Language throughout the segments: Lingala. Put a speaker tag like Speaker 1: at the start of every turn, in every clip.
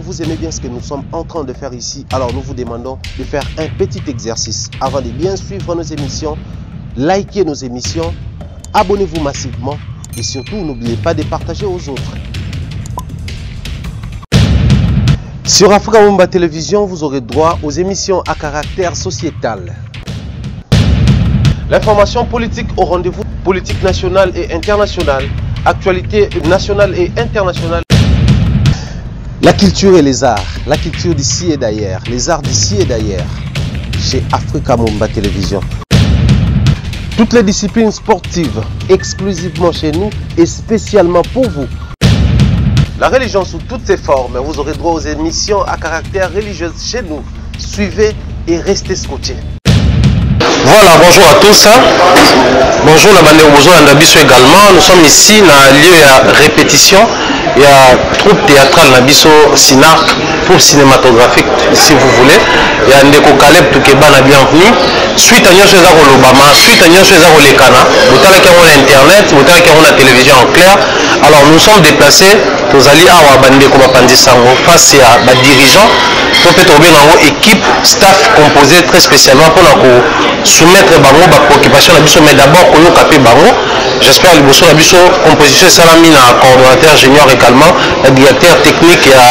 Speaker 1: vous aimez bien ce que nous sommes en train de faire ici, alors nous vous demandons de faire un petit exercice. Avant de bien suivre nos émissions, likez nos émissions, abonnez-vous massivement et surtout n'oubliez pas de partager aux autres. Sur Africa Mumba Télévision, vous aurez droit aux émissions à caractère sociétal. L'information politique au rendez-vous, politique nationale et internationale, actualité nationale et internationale. La culture et les arts, la culture d'ici et d'ailleurs, les arts d'ici et d'ailleurs, chez Africa Momba Télévision. Toutes les disciplines sportives, exclusivement chez nous et spécialement pour vous. La religion sous toutes ses formes, vous aurez droit aux émissions à caractère religieux chez nous. suivez et restez scotché
Speaker 2: Voilà, bonjour à tous. Hein. Bonjour na bande Obozo Andabiso également. Nous sommes ici dans un lieu à répétition. Il y a troupe théâtrale Nabiso Sinarc, troupe cinématographique si vous voulez. Il y a Ndeko Caleb Toukeba na bienvenue. Suite à Nyonso Ezako Lobama, suite à Nyonso Ezako Lekana, Boutala qui a internet, Boutala qui a la télévision en clair. Alors nous sommes déplacés, Tozali Awa Bande Kobapandisango face à bas dirigeants. to mpe tokobenga yango équipe staff composé très spécialement mpona kosoumettre bango bapreoccupation na biso mais d'abord koyoka mpe bango j'espère liboso na biso composition esalami na coordonnateur junior également na directeur technique ya,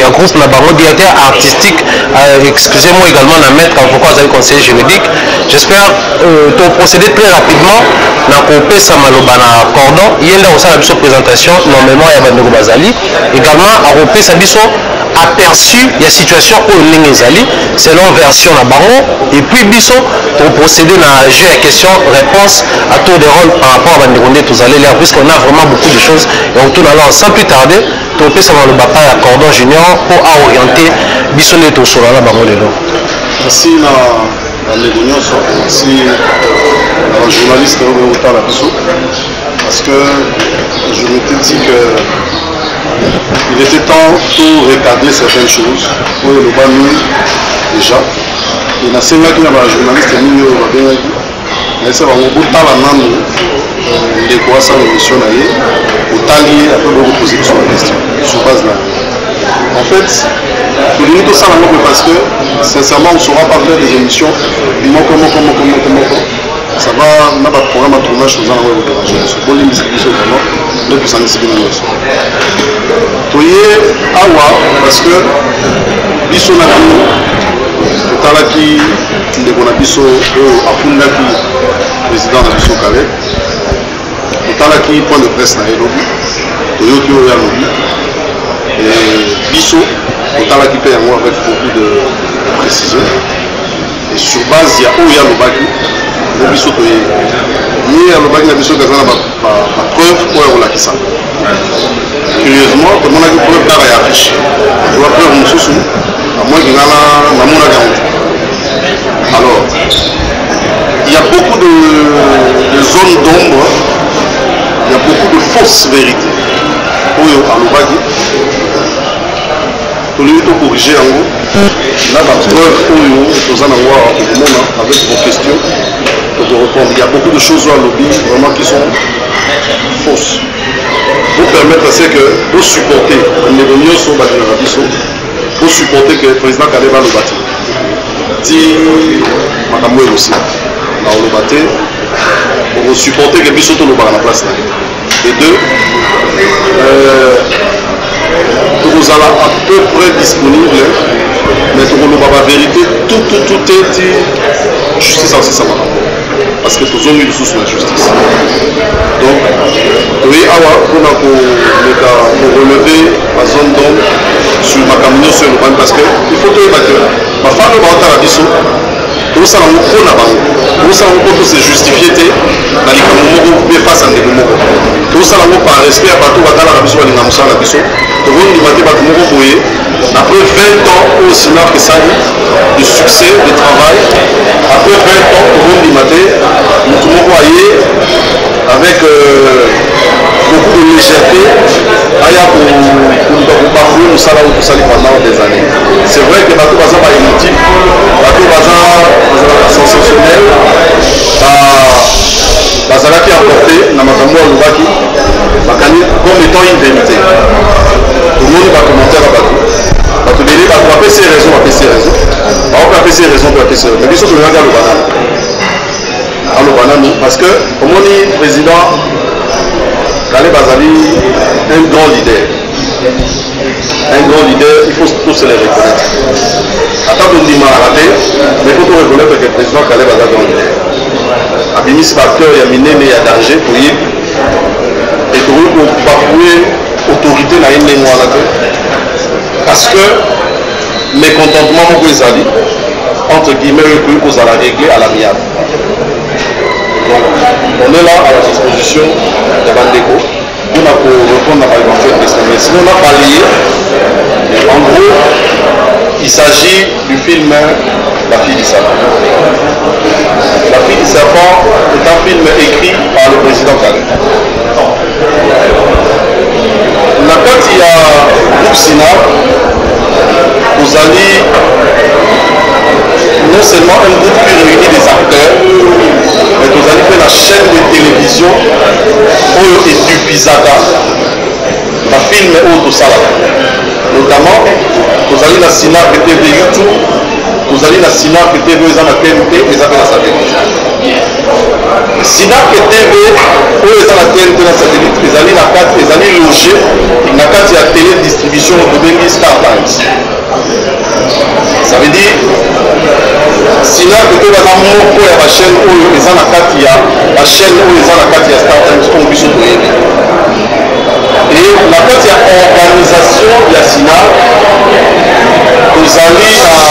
Speaker 2: ya groupe na bango directeur artistique euh, excusez moi également na maître avocat azali conseiller juridique j'espère euh, toprocéder très rapidement na kopesa maloba na cordon ye nde akosala biso présentation normalement ya bandeko bazali également akopesa biso aperçu ya situation oyo ndenge ezali selon version na bango et puis biso toprocéder na jeu ya question réponse à tour de rôle par rapport à bandeko nde tozaleli yango puisque on a vraiment beaucoup de choses ya kotuna alors sans plus tarder topesa maloba pa ya cordon junior mpo aoriente biso nde tosolola na bango lelo
Speaker 3: merci na bandeko nyonso merci na bajournaliste oyo botala biso Parce que je m'étais dit que il était temps pour recadrer certaines choses pour le bas déjà et na sengaki na ba journaliste mingi oyo babengaki nayesa bango botala nanu euh, ndeko asala émission na ye otali ye apres bokopose biso na question sur base na en fait tolingi tosala moko parce que sincèrement on saura pas faire des émissions moko moko moko moko moko ça va na ba programme ya tournage toza nango ekotournage nyonso bolimbisa biso vraiment nde tosangisi bino nyonso toye awa parce que biso na bino totalaki ndeko na biso oyo afundaki président na biso kale totalaki point de presse na ye lobi toyoki oyo ya lobi biso totalaki mpe yango avec beaucoup de précision sur base ya oyo alobaki na biso toye ye alobaki na biso kaza na bapreuve oyo akolakisa curieusement tomonaki preuve kaka ya affiche toa preuve mosusu amoyaki nga namonaki yango alors il y a beaucoup de, de zones d'ombre il y a beaucoup de fausses vérités oyo alobaki tolingi to corriger yango na ba preuve oyo toza na ngo awa tokomona avec vos questions tokorépondre ya beaucoup de choses oyo alobi vraiment qui sont fausses vous permettre ce que vous supporter bandeko nyonso balingaka biso vous supporter que président kaleba aloba te ti makambo oyo elosila na oloba te okosupporte ke biso tolobaka na place na ye de deux euh, tokozala à peu près disponible mais tokoloba baverité tout tout tout te ti justice asisama nango parce que tozongi lisusu na justice donc toye awa mpona komeka koreleve ba zone dom sur makambo nyonso elobani parce que il faut toyeba te bafano baotala biso Bosala yango mpo na bango, bosala yango mpo to se justifier te na likambo moko mpe face ya ndeko moko. Tosala yango par respect ya bato batalaka biso, balinga mosala na biso. Tokondima te bato moko boye après 20 ans oyo Sinarc esali de succès de travail, après 20 ans tokondima te moto moko aye avec euh, beaucoup de légèreté aya koluka kobakole mosala oyo tosali pendant des années. C'est vrai que bato baza ba émotif, bato baza bazalaka sensationnel, bazalaki emporte na makambo oyo alobaki, bakani comme étant une vérité. Tomoni ba commentaire ya bato, bato ebele bato bapesi raison, bapesi raison, baope apesi raison mpe apesi raison, mais biso tolingaki aloba nani, aloba nani, parce que omoni président Kale bazali un grand leader un grand leader il faut tous se les reconnaître ata tondimanaka te mais faut toreconnaitre que président kaleb aza grand leader abimisi baacteur ya minene ya danger toyebi e tokoki kobapue autorité na ye ndenge wana te parce que mécontentement moko ezali entre guillemets oyo ekoki kozala réglé à l'amiable donc on est là à la disposition ya bandeko mpona ko repondre na balimite ya Christian sinon na balaye en gros il s'agit du film La fille du serpent La fille du serpent est un film écrit par le président Kale na kati ya groupe sina ozali non seulement un groupe qui réunit des acteurs mais tozali mpe na chaîne de télévision oyo edupizaka bafilme oyo tosalaka notamment tozali na sinar btv youtube tozali na sinar btv oyo eza na tnt eza mpe na satellite sinar btv oyo eza na tnt na satellite ezali na kati ezali loge na kati ya télé distribution oyo tobengi star times ça veut dire sila kotoba na moko ya bachaîne oyo eza na kati ya bachaîne oyo eza na kati ya star times oyo biso toyebi e na kati ya organisation ya sila tozali na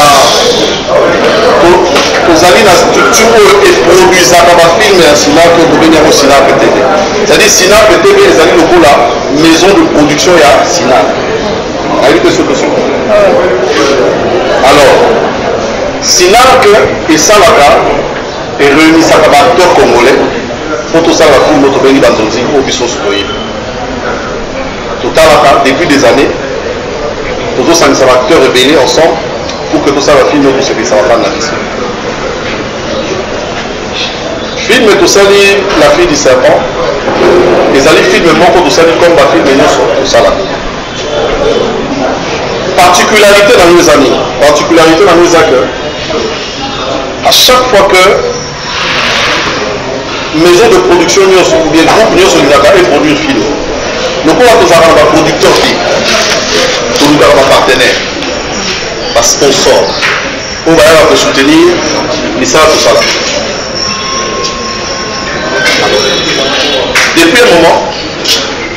Speaker 3: tozali na structure oyo eproduisaka bafilme ya sinape tobengi yango sinape tv cetadi sinape tv ezali lokola maison de production ya sinape ayebi te soki osoki alors sinarke esalaka ereunisaka baacteur congolais mpo tosala kumbo tobengi banzonzi oyo biso nso toyebi totalaka depuis des années tozosangisa baacteur ebele ensemble pour que tosala filme tosepelisa bafani na biso filme tosali la fille du serpent ezali filme moko tosali comme bafilme nyonso tosalaka Particularité dans nos années. Particularité dans nos années. À chaque fois que maison de production nyonso ou bien groupe nyonso elingaka eproduire film lokola tozalaka na baproducteur te tolukaka bapartenaire basponsor oyo bayaka kosoutenir misala tosala depuis un moment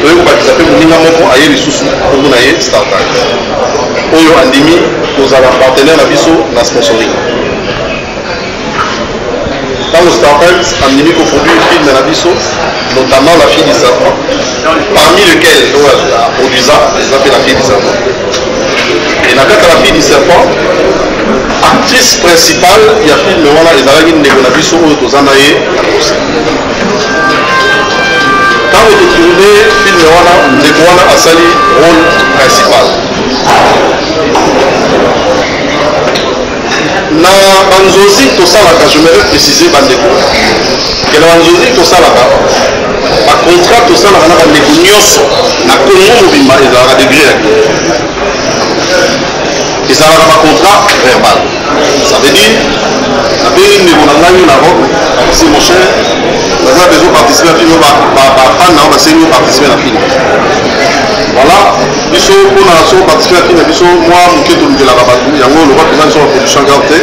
Speaker 3: Toye kobakisa mpe moninga moko aye lisusu nkombo na ye Starbucks oyo andimi kozala partenaire na biso na sponsoring. Ntango Starbucks andimi koproduire filme na biso notamment la fille du serpent parmi lequel oyo aproduisa eza mpe la fille du serpent e na kati ya la fille du serpent actrice principale ya filme wana ezalaki ndeko na biso oyo toza na ye na kosi Tango to tourner film wana ndeko wana asali rôle principal. Na banzozi tosalaka je me vais préciser bandeko que na banzozi tosalaka ba contrat tosalaka na bandeko nyonso na Congo mobimba ezalaka degré ya ezalaka ba contrat verbal. Ça veut dire, nabengi ndeko na ngai na robe, si mon cher, naza besoin participer na film, bafan na yo basengi participer na film. Voilà, biso mpona so participer na film na biso, mwa moke tolukelaka bato yango lokola mpenza biso ba production gar te,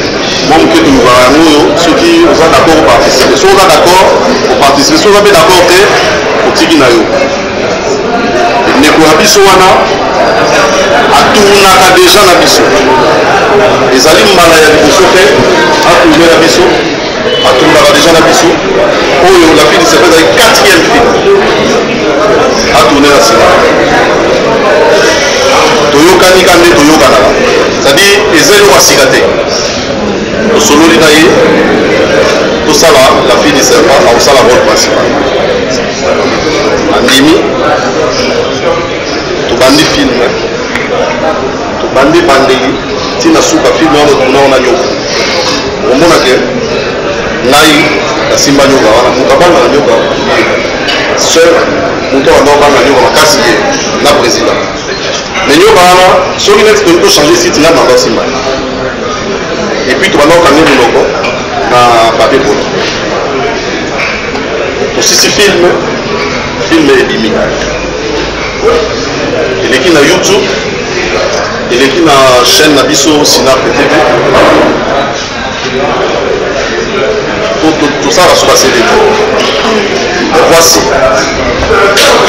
Speaker 3: mwa moke tolukaka yango oyo soki oza d'accord oparticiper. Soki oza d'accord oparticiper, soki oza mpe d'accord te, otiki na yo. ndeko ya biso wana atournaka deja na biso ezali mbala ya liboso te atournela biso atournaka deja na biso oyo la fille de sepe ezali quatrième fille atournela sila toyokani ka nde toyokanaka cetadire eza eloko ya sika te tosololi na ye tosala la fille de sepe akosala role principal andimi tobandi filme tobandi ebandeli ntina suka filme wana otuna wana nyoka omona ke ngai nasimba nyoka wana moto abanga na nyoka seul moto abanda obanga nyoka makasi ye na président mais nyoka wana soki neti toyei tochange site ngai banda osimba epuis tobanda okange monoko na papier poto tosisi filme filme ebimi eleki na youtube eleki na chaîne na biso sinarpe tv tosala suka sede te voici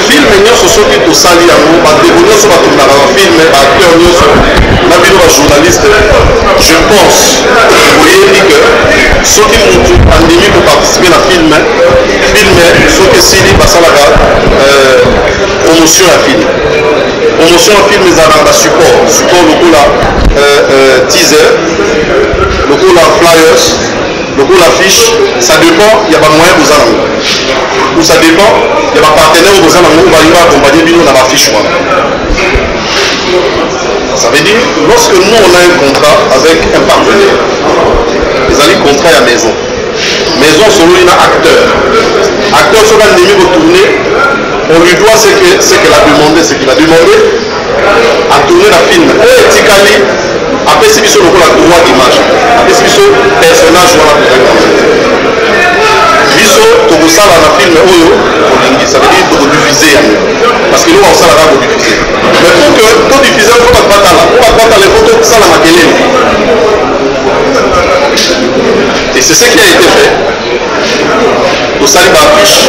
Speaker 3: Film nionso soki tosali yango ba ndeko nionso ba tournaka ba film ba acteurs nionso na bino ba journalistes je pense boyebi que soki mutu andimi ko participer na film film soki esili basalaka euh, promotion ya film promotion ya film ezalaka ba support support lokola euh, euh, teaser lokola flyers Lokola affiche, ça depend ya ba moyens boza nango ou ça depend ya ba partenaires oyo boza nango balingi ba accompagner bino na ba affiche wana. Ça veut dire lorsque nous on a un contrat avec un partenaire, ezali contrat ya maison. Maison sololi na acteur. Acteur soki andimi ko tourner, on lui doit ce que ce qu'elle a demandé, ce qu'il a demandé. a tourne na film oyo etikali apesi biso lokola droit d'image apesi biso personnage wana biso tokosala na film oyo olingi ça veut dire tokodivize yango parce que eloko akosala kaka kodivize mais pour que todivize yango mpo bato batala mpo bato batala efo tosala makelele et c'est ce qui a été fait tosali baaffiche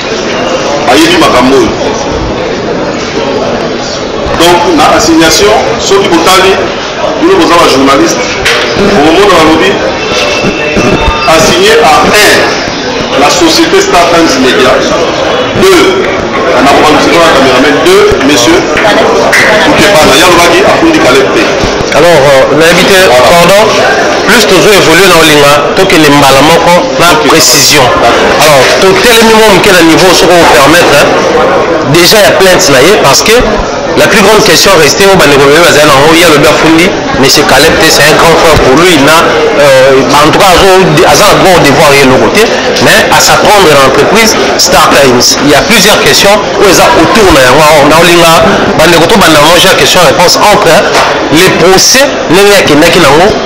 Speaker 3: ayebi makambo oyo donc na assignation soki botali bino boza ba journaliste okomona balobi assigné à 1 la société star times media 2 anakobalusikaka cameraman 2 monsieur tukepana ye alobaki akundi kaleb te
Speaker 2: alors euh, nayebi te pardon plus tozo évolue na olinga tokende mbala moko na precision alors totelemi mwa moke na niveau soki opermettre déjà ya plainte na ye parce que la plus grande question restée oyo bandeko bebe bazali na yango ye alobi afundi monsieur caleb te c'est un grand frère pour lui na euh, en tout cas aza na droit devoir ye eloko te mais à s'apprendre na entreprise star times il y a plusieurs questions oyo eza autour na yango alors naolinga bandeko tobanda yango ja question réponse entre les procès ndenge akendaki nango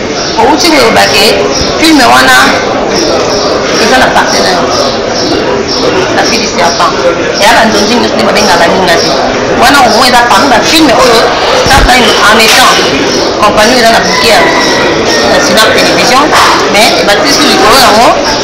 Speaker 4: owuti koloba ke filme wana eza na partenaire la fille du serpent eya bandonzi nyonso nde babenga baninga te wana omoi eza parmi bafilme oyo sasa en étant compagnie eza na bouquer na sinar télévision mais batisi likolo yango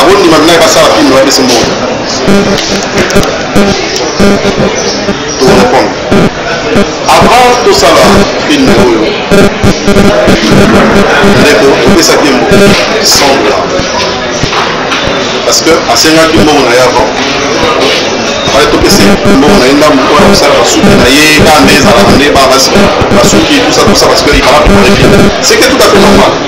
Speaker 4: akondima binaye basala fimbo ya
Speaker 3: bese mbongo tokorepondre avant tosala filme oyo ndeko topesaki mbo sembla parce que asengaki mbongo na ye avant ale topesi mbongo na ye ndambo mpo ya kosala basuki na ye kanda ezalaka nde basuki tusa tusa parce que ikalaka torefi seke tout à fait normal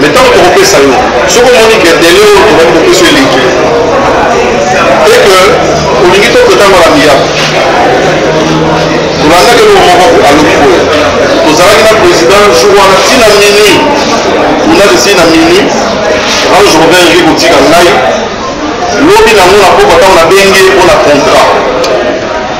Speaker 3: me ntango tokopesa yo soki omoni ke dele oyo tobaki kopesa eleki e ke olingi to totangola miyako tolandaki eloko moko alobi boye tozalaki na président jour wana ti na minuit tournage esili na minuit ange robert eki kotika ngai lobi nango na poko ntango nabengi ye mpo
Speaker 2: na
Speaker 3: contrat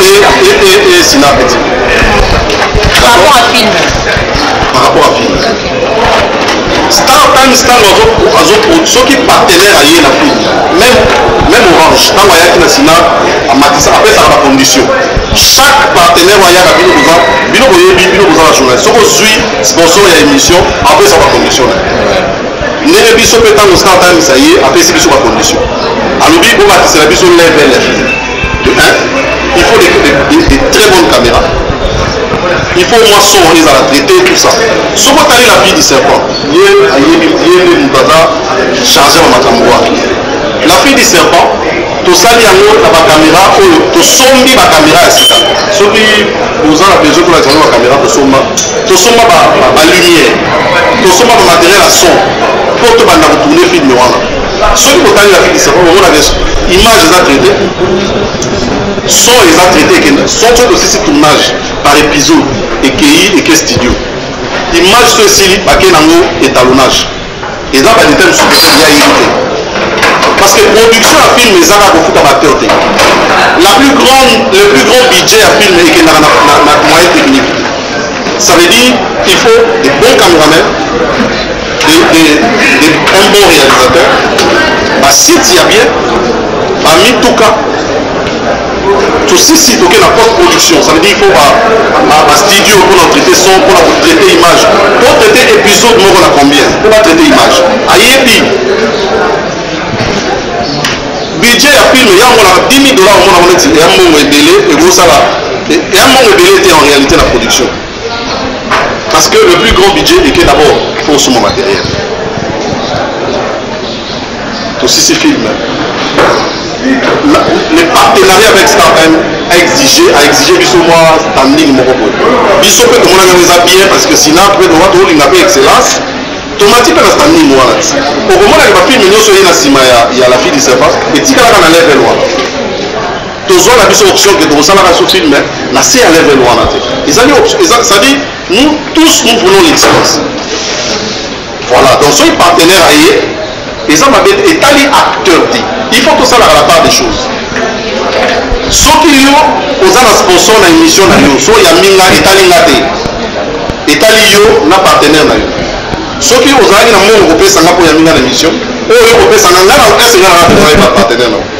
Speaker 5: et et
Speaker 3: et sina petit
Speaker 4: par rapport à film
Speaker 3: par rapport à film star time star azo soki partenaire aye na film même même orange ntango ayaki na sina amatisa apesaka bacondition chaque partenaire oyo ayaka bino boza bino boyebi bino boza na journaliste soki ozwi sponsor ya émission apesa bacondition na ndenge biso mpe ntango star times aye apesi biso bacondition alobi bobakisela biso level ya film il faut des, des, des, des très bonnes caméras il faut mwa son ezala traité tout ça soki otali la vie du serpent ye ayebi ye nde moto aza charge na makambo wana la vie du serpent tosali yango na bakamera oyo tosombi bakamera ya sika soki oza na besoin kolakisa yango bakamera tosomba tosomba balumière tosomba bamateriel ya son mpo tobanda kotourne filme wana soki botali na fiti sako bomonaka image eza traite son eza traite ekenda son soki tosisi tournage par épisode ekei eke studio image so esili bake nango étalonnage eza badeta mosusu pesa ya yebi te parce que production ya film eza kaka kofuta baacteur te la plus grande le plus grand budget ya film ekendaka na, na, na moyen technique ça veut dire il faut des bons caméramen un bon réalisateur basite ya bien bamituka tosisi toke na post production ça veut dire il faut bastudio mpo na traite son mpo na kotraite image to traite épisode moko na combien mpo batraite image ayebi budget ya filme yango na 10 000 dollars omona ngo neti ya mbongo ebele ekosala ya mbongo ebele te en réalité na production Parce que le plus grand budget est que d'abord, il faut aussi mon matériel. Tout ceci film. Les partenariats avec Starfm a exigé, a exigé biso moi standing mon robot. Biso peut tout le monde les bien parce que sinon peut tout le monde a excellence. tomati mpe na standing wana ti okomonaka bafilme nyonso ye na nsima ya la fille du serpent etikalaka na level wana tozwa na biso option ke tokosalaka so film na se ya level wana te ezali ezali nous tous nous voulons l'excellence voilà donc soki partenaire aye eza mabe etali acteur te il faut tosalaka la part des choses soki yo oza na sponsor na émission na yo so ya minga etali nga te etali yo na partenaire na yo soki ozalaki na mbongo kopesa nga mpo ya minga na émission oyo okopesa nga nga na okasi nga na nga partenaire na yo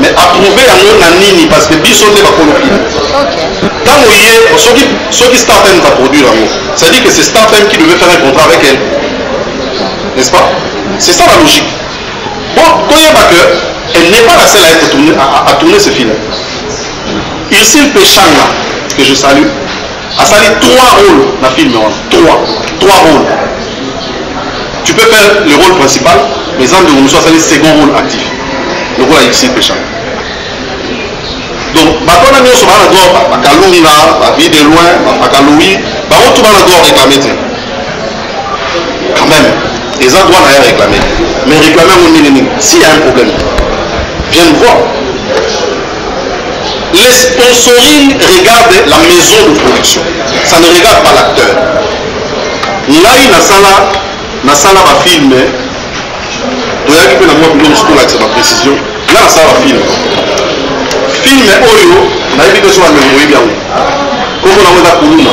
Speaker 3: mais approuve yango na nini parce que biso nde bakolo
Speaker 4: bino
Speaker 3: ntango ye soki soki starfm va produire yango c'est à dire que c'est starfm qui devait faire un contrat avec elle n'est ce pas c'est ça la logique bon koyeba que elle n'est pas la seule à être tourner, à, à tourner ce film Ursule Pechanga que je salue asali trois rôles na film wana trois trois rôles tu peux faire le rôle principal mais eza ndeko mosusu asali second rôle actif lokola yipsi pecha donc bato wana nyonso baa na dor bakalunga bavie de loin bapakaloi bango tu baa na dor réclame te quand même eza droit na ya réclame mais réclame yango nini nini si ya un problème vienne voir Le sponsoring regarde la maison de production, ça ne regarde pas l'acteur. Ngai nasala nasala ba film toyaki mpe na mwa bino mosusu tolakisa ba précision nga nasala ba film film oyo nayebi te soki andeko boyebi yango kombo nango eza kuluma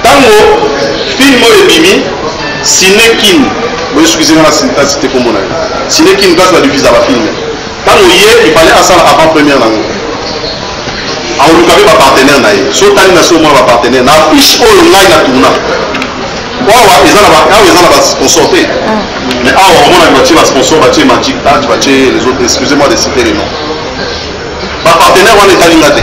Speaker 3: ntango film oyo ebimi sinekin boexcuse nga na site kombo na ye sinekin place badifisa bafilme ntango ye ifale asala avant première na yango aoluka mpe bapartenaire na ye so otali na so omona bapartenaire na affiche oyo ngai na tourna awa eza na basponsor te mm. mais awa omonaki batie basponsor batie magic touch batie les autres excusez moi de citer les noms bapartenaire wana etali
Speaker 2: nga te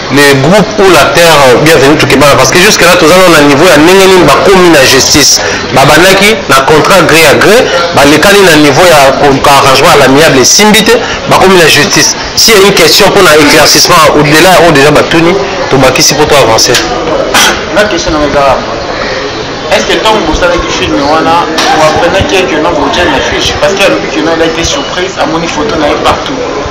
Speaker 2: le groupe ou la terre euh, bienvenue tokebana parce que jusque là toza nao na niveau ya ndenge nini bakomi na justice babandaki na contrat gré à gré balekani na niveau ya koluka arrangement à l'amiable esimbi te bakomi na justice si ya une question mpo na éclaircissement au delà ya oyo déjà batuni tobakisi mpo to avancer
Speaker 6: nga question nanga ezala est ce que ntango bosalaki film wana boapprenaki eke na botia na fiche parce que alobi ke na elaki surprise amoni photo na ye partout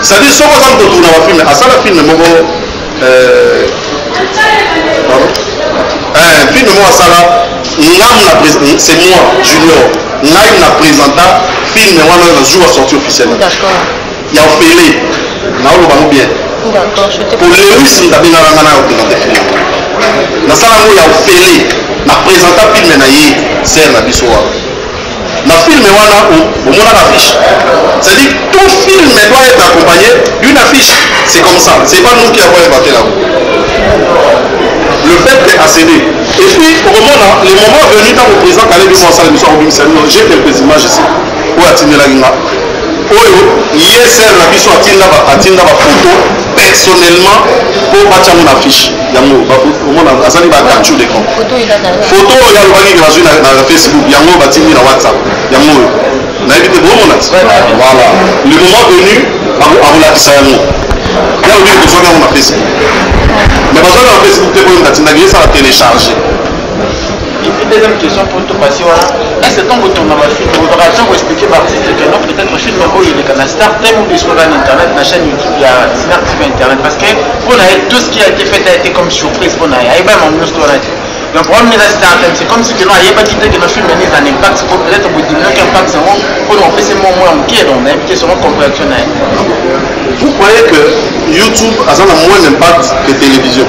Speaker 3: cestadire soki oza moto tuna bafilme asala filme moko euh, eh, filme moko asala ngam na hmm, c'est moi junior ngai na présenta filme wana na jour ya sorti officiel ya ofele naoloba ngo bien po lewis ndabengaka ngai nayo présente filme nasala ngo ya ofele na présenta filme na ye sere na biso wana na filme wana omonaka affiche c'est dit tout film doit être accompagné d'une affiche c'est comme ça c'est pas nous qui avons inventé là le peuple a cédé et puis okomona le moment venu ntango président kalebi mwa asala biso akobimisa bino j'ai quelques images ici oyo atindelaki nga oyo ye ser na biso atinda bafoto personnellement mpo batyango na affiche yango omona azali ba capture de compte foto oyo alobaki ke nazwi na facebook yango batindi na whatsapp yango oyo nayebi te boomona voilà le moment venu akolakisa yango yalobi kozwaki yango na facebook mais bazwaki na facebook te oyo natindaki esala telecharge
Speaker 6: Et puis deuxième question pour tout passer wana est ce que ntango otonga bafilme ozalaka besoin koexplike baartiste que non peut-être filme oyo eleka na star te ou biso na internet na chaîne youtube ya star tv internet parce que mpo na ye tout ce qui a été fait a été comme surprise mpo na ye ayeba yango nyonso wana te donc problème eza star te c'est comme si que non ayebaki te que no filme nini eza na impact mpo peut-être bodiminuaki impact yango mpo na opesi mwa mwa ya moke donc nayebi te somo comprehension na ye
Speaker 3: vous croyez que youtube aza na moins d'impact que télévision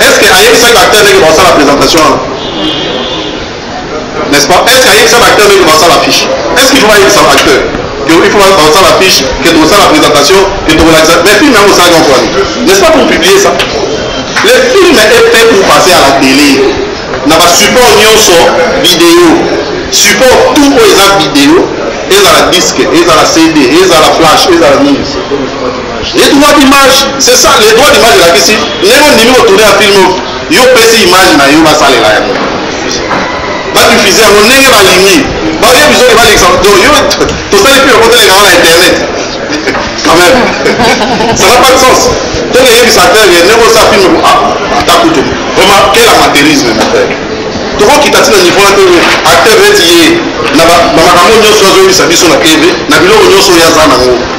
Speaker 6: Est-ce que
Speaker 3: ayebisaki ba acteurs ndenge basala présentation wana? N'est-ce pas? Est-ce que ayebisa ba acteurs ndenge basala affiche? Est-ce qu'il faut ayebisa ba acteurs que il faut basala affiche, que tokosala présentation, que tokolakisa mais film yango osalaki yango wana? N'est-ce pas pour publier ça? Le film est fait pour passer à la télé na ba support nyonso vidéo support tout oyo eza vidéo ezala disque ezala cd ezala flash ezala nini Les droits d'image c'est ça les droits d'image elakisi ndenge ondimi kotourne ya film yo opesi image na yo basalela yango badifuse yango ndenge balingi baye biso ke balekisa to yo tosali mpe yoko teleka na internet quand même ça n'a pas de sens teke yebisa acteur ye ndenge osa film ah, ata kutu vraiment quel amateurisme mon frère tokokita ntina niveau na tv acteur eti ye na bamakambo nyonso azoyebisa biso na tv na biloko nyonso oyo aza nango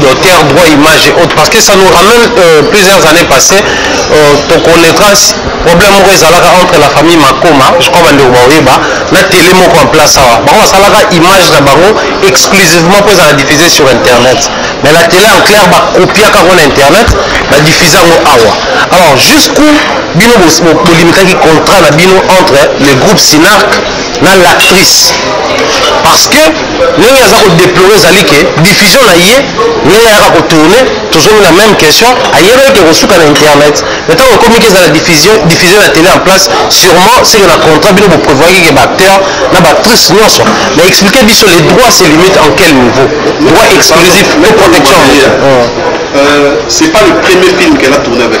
Speaker 2: d'auteur droit image et autres parce que ça nous ramène euh, plusieurs années passées euh, tokonaîtra problème moko ezalaka entre la famille makoma je crois bandeko baoyeba na tele moko en place awa bango basalaka image na bango exclusivement mpo ezala diffuse sur internet mais la tele en clair bakopiaka yango na internet badifuse yango awa alors jusqu'où bino bolimitaki contrat na bino entre le groupe sinarc na l'actrice parce que ndenge aza ko deplore ezali ke diffusion na ye ndenge ayaka ko tourne tozongi na même question ayebaki ke kosuka na internet mais ntango ekomi ke ezala diffusion diffusion na tele en place sûrement ce que na contrat bino bo prévoyaki ke ba acteurs na ba actrices nyonso mais expliquer biso les droits se limitent en quel niveau droit exclusif ou protection
Speaker 3: euh, c'est pas le premier film qu'elle a tourné
Speaker 5: avec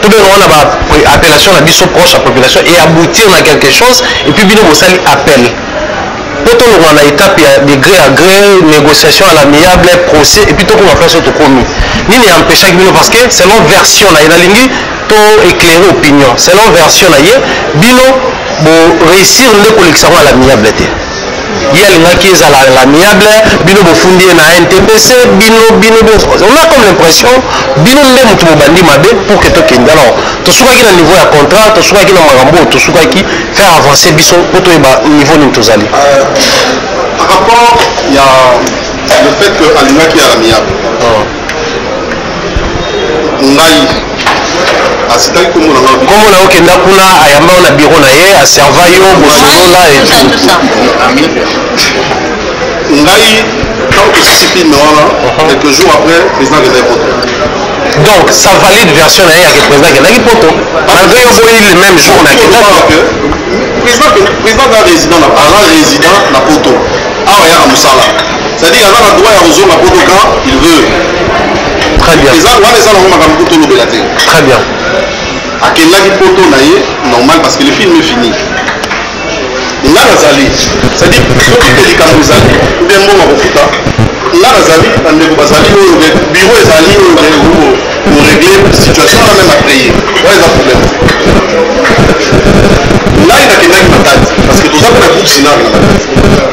Speaker 2: tobengaka wana appellation na biso proche ya population et aboutir na quelque chose et puis bino bosali appel mpo tolongola na étape ya de gré à gré négociation à l'amiable procès et puis tokoma place oyo tokomi nini empêchaki bino parce que selon version na ye nalingi to éclaire opinion selon version na ye bino bo réussir nde kolekisa yango à l'amiable te ye alingaki ezala l'amiable bino bofundi ye na ntpc bino bino on a comme l'impression bino nde moto mobandi mabe pour que tokende alors tosukaki na niveau ya contrat tosukaki na makambo oyo tosukaki faire avancer biso mpo toyeba niveau nini tozali
Speaker 3: euh, par rapport ya le fait que alingaki ya l'amiable ah. ngai asilaki komona nga
Speaker 2: kombo na okenda kuna ayamba yo na biro na ye aserva yo bosolola
Speaker 3: ngai ntango tosisi filme wana uh-huh. quelques jours après président akendaki poto
Speaker 2: donc sa valide version na ye yake président akendaki poto malgré yo boyi le même jour na kendaki
Speaker 3: président aza résident na poto awa yaka mosala C'est-à-dire aza na droit ya kozonga poto quand il veut.
Speaker 2: Très bien.
Speaker 3: Eza wana eza nango makambo kutu olobela te.
Speaker 2: Très bien.
Speaker 3: Akendaki poto na ye normal parce que le film est fini. Nga nazali, c'est-à-dire soki mpe likambo ezali ou bien mbongo akofuta nga nazali bandeko bazali oyo biro ezali oyo koregle situation wana meme akreye wana eza problème ngai nakendaki matadi parce que toza mpe na groupe sinari na matadi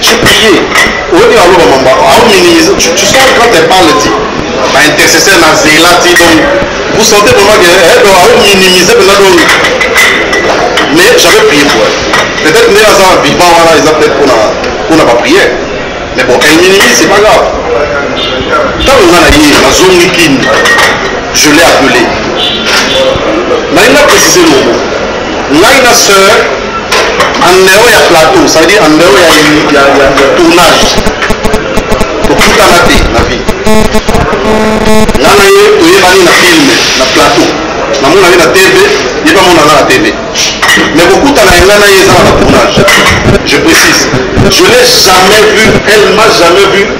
Speaker 3: tu prie oyebi na oloba mambo au minimise tu sens quand elle parle ti ba intercesseur na zela ti donc vous sentez vraiment que eh donc au minimiser pena donc mais j'avais prié pour elle peut-être nde aza na vivant wana eza peut-être pona pona ba prière mais bon elle minimise c'est pas grave ntango nga na ye nazongi kini je l'ai appelé nalinga précise lobo ngai na sœur en dehors ya plateau ça veut dire en dehors ya, ya, ya, ya tournage tokutana te na vie nga na ye toyebani na filme na plateau namona ye na tv ye mpe amona nga na tv mais kokutana ya nga na ye eza na tournage je précise je n'ai jamais vu elle m'a jamais vu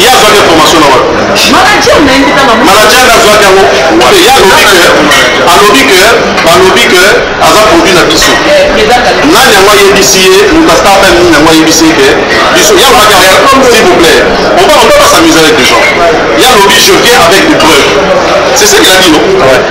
Speaker 2: ye
Speaker 3: azwaki information na wapi manager nga azwaki yango wapi ye alobi ke alobi ke alobi ke aza produit na biso nani yango ayebisi ye moto astar fm nini yango ayebisi ye ke biso ye alobaki yango s'il vous plaît on va on va pas s'amuser avec des gens ye alobi je viens avec des preuves c'est ce qu'il a dit non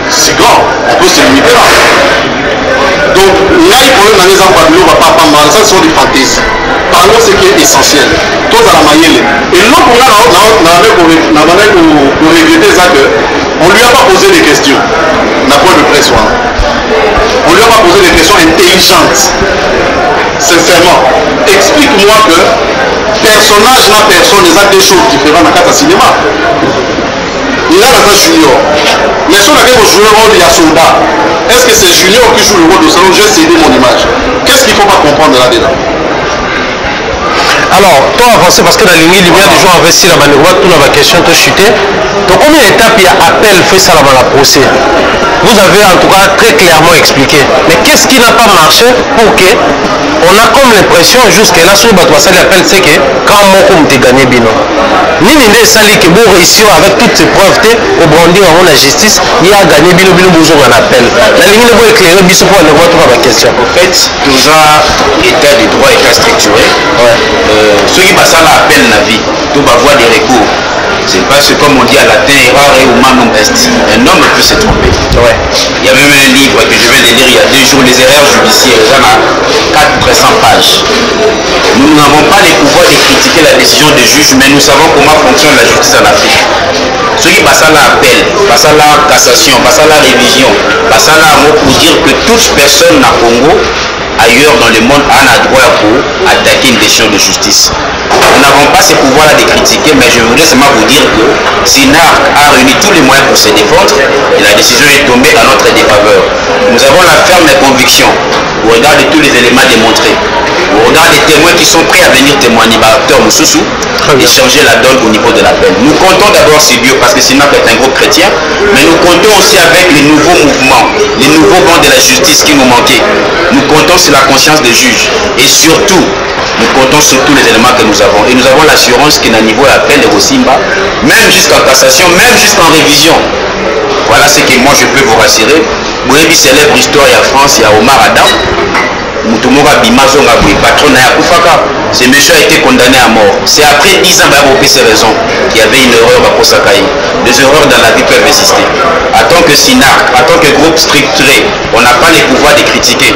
Speaker 3: Sikoyo on peut se limiter là. Donc ngai problème na ngai eza ba biloko ba pamba ça ce sont des fantaisies. Parlons ce qui est essentiel. Tozala mayele. Eloko nga na na na na bana ko ko regretter eza que on lui a pas posé des questions. Na point de presse wana. On lui a pas posé des questions intelligentes. Sincèrement, explique-moi que personnage na personne eza deux choses différentes na kati ya cinéma. Nga naza junior mais soki nake ko jouer role ya soldat est ce que c'est junior qui joue le role de soldat j'ai cédé mon image qu'est ce qu'il faut pas comprendre là dedans
Speaker 2: alors to avancer parce que nalingi lumière du jour avait sila bandeko batuna baquestion to chute tokomi na étape ya appel fo esalama na procès vous avez en tout cas très clairement expliqué mais qu'est ce qui n'a pas marché pour que On a comme l'impression jusque là soki bato basali appel c'est que camp moko moto egagne bino. Nini nde esali que bo réussir avec toutes ces preuves te ko brandir yango na justice ye a gagne bino bino bozonga na appel. Nalingi nde bo éclairer biso mpo bandeko batuka ba question.
Speaker 5: En fait toza état de droit état structuré ouais. euh, soki basala appel na vie to ba voie de recours C'est parce que comme on dit à latin, errare humanum est. Un homme peut se tromper. Ouais. Il y a même un livre que je viens de lire il y a deux jours, Les erreurs judiciaires, j'en ai 400 pages. Nous n'avons pas les pouvoirs de critiquer la décision des juges, mais nous savons comment fonctionne la justice en Afrique. Ce qui passent à l'appel, passent à la cassation, passent à la révision, passent à pour dire que toute personne n'a Congo ailleurs dans le monde a a droit pour attaquer une décision de justice. Nous n'avons pas ces pouvoirs-là de critiquer, mais je voudrais seulement vous dire que a réuni tous les moyens pour se défendre et la décision est tombée à notre défaveur. Nous avons la ferme conviction, au regard de tous les éléments démontrés, au regard des témoins qui sont prêts à venir témoigner par bah, acteur Moussoussou, et changer la donne au niveau de la peine. Nous comptons d'abord sur Dieu parce que Sinac est un gros chrétien, mais nous comptons aussi avec les nouveaux mouvements, les nouveaux bancs de la justice qui nous manquaient. Nous comptons sur la conscience des juges et surtout, nous comptons sur tous les éléments que nous avons. Et nous avons l'assurance a niveau de la peine de Rosimba, même jusqu'en cassation, même jusqu'en révision. Voilà ce que moi je peux vous rassurer. Brébi célèbre histoire à France, il y a Omar Adam moto a le patron de ce monsieur a été condamné à mort c'est après 10 ans repris ses raisons qu'il y avait une erreur à Kosakaï. les erreurs dans la vie peuvent exister en tant que sinar en tant que groupe structuré on n'a pas les pouvoirs de critiquer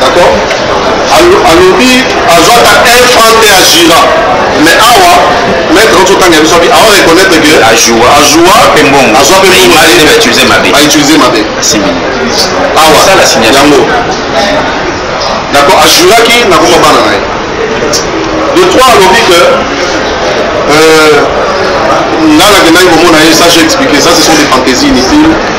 Speaker 3: d'accord alobi azwaka un franc te ajura mais awa maître ozotanga biso abi awa reconnaître que
Speaker 5: ajua
Speaker 3: ajua
Speaker 5: pe mbongo
Speaker 3: azwa pe mbongo
Speaker 5: te ba utiliser mabe
Speaker 3: ba utiliser mabe asimi awa sala sinya yango d'accord ajuraki na komba bana na ye de trois alobi que euh, nga nakendaki komona ye ça j'ai expliqué ça ce sont des fantaisies inutiles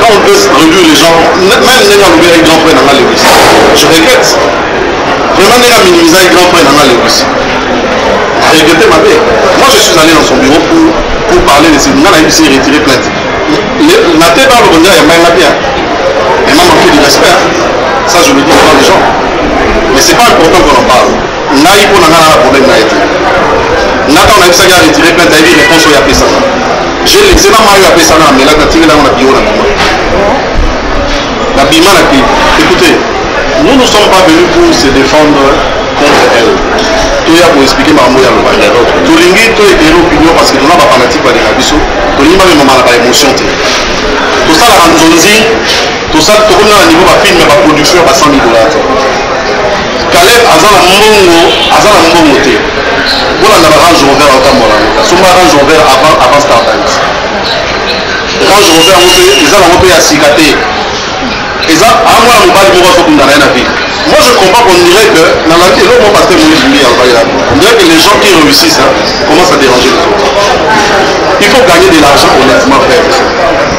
Speaker 3: quand on peut réduire les gens même ndenge alobelaki grand frère na nga lewis je regrette vraiment ndenge aminimisaki grand frère na nga lewis a regretté mabe moi je suis allé dans son bureau pour, pour parler de nga nayebisi retirer plainte na te baloba nzela yambai nga bien mais m'a manqué du respect ça je le dis devant les gens mais c'est pas important qu'on en parle ngai mpo na ngai na problème na ye te nga ntango nayebisaki ya retire plainte ayebi réponse oyo apesaka je laisse na mayo apesaka na melaki natikeli yango na biro na bima na bima na pi écoutez nous ne sommes pas venus pour se défendre contre elle toya koexplike makambo ya loba tolingi to éclaire opinion parce que tona bafanatique balinga biso tolingi bamemama na baémotion te tosalaka nzonzi Tosali tokomi na niveau ba film ya ba production ya ba 100 000 dollars. Caleb aza na mbongo, aza na mbongo te. Bolanda ba Range Rover atambola. Asomba Range Rover avant avant Starbucks. Range Rover yango mpe eza nango mpe ya sika te. Eza amwana mobali moko azokunda na ye na ville. Moi je comprends qu'on dirait que na la vie l'homme pasteur Moïse Mbi Alvaya, on dirait que les gens qui réussissent hein, commencent à déranger les autres. Il faut gagner de l'argent honnêtement frère.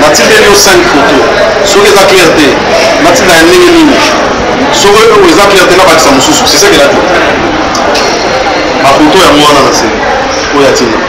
Speaker 3: natindeli yo 5 foto soki eza clair te natinda ya ndenge nini soki oyo eza clair te nabakisa mosusu sesekela te bafoto yango wana na se oyo atinda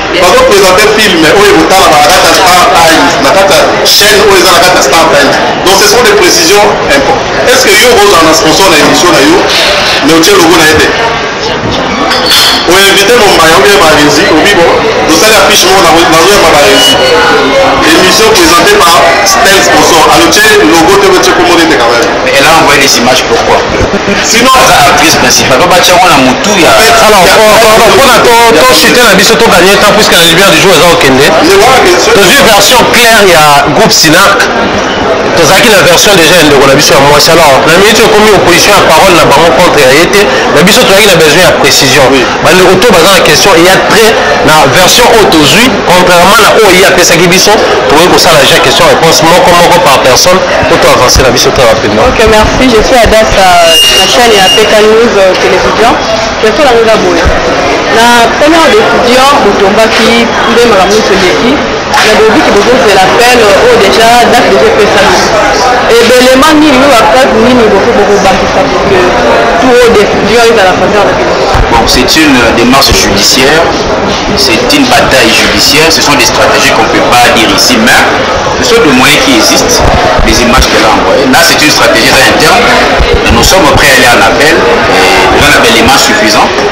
Speaker 3: bazo presente film oyo ekotalamaka kati ya star times na kati ya chaîne oyo eza na kati ya star times donc ce sont des précisions important est ce que yo okozala na sponsor na émission na yo mais otie logo na ye te oinvite mombaya obie barinzi obibo tosali affiche moko nazoyamba barinzi émission présentée par stel sponsor alotie logo te otie komona ete quand même Mais
Speaker 5: elle a envoyé les images pourquoi
Speaker 3: Sinon
Speaker 5: aza actrice principale, ba batya ngo na mutu ya.
Speaker 2: Alors pona to to chuter na biso to gagner temps puisque la lumière du jour eza okende. Tozwi version claire ya groupe Sinac. tozalaki na version déjà ya ndeko na biso ya mwasi alors na minute okomi opposition ya parole na bango contre ya ye te na biso tozalaki na besoin ya précision bandeko to baza na question eya très na version oyo tozwi contrairement na oyo ye apesaki biso tokoki kosala ja question réponse moko moko par personne mpo to avance na biso très rapidement
Speaker 7: ok merci je suis adas na chaîne ya peka news euh, télévision question na ngai eza boye na première d'étudiant botombaki nde makambo nyonso eleki na bobiki bozozela appel oyo oh, deja date deja epesami ebelema nini oyo acase nini boke bokobakisa puke tout oyo décision ezala faveur na bino
Speaker 5: Bon, c'est une euh, démarche judiciaire, c'est une bataille judiciaire, ce sont des stratégies qu'on ne peut pas dire ici, mais ce sont des moyens qui existent, les images qu'elle a envoyées. Là, c'est une stratégie interne, nous sommes prêts à aller en appel, et là, on avait les
Speaker 3: mains suffisantes.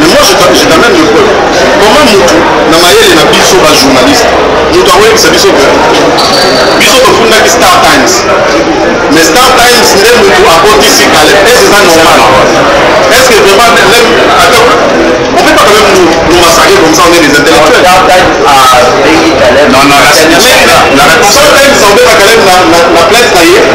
Speaker 3: mais moi je t'amène le peuple comment mutu
Speaker 5: na
Speaker 3: mayele na biso ba journaliste mutu akoyebisa biso que biso tofundaki star times mais star times nde mutu akotisi kale est eza normal est ce que vraiment même ata on peut pas quand même nous, nous massacrer comme ça on est des intellectuels star times a bengi kale non non
Speaker 5: la signature la responsable times on peut pas kale na place na ye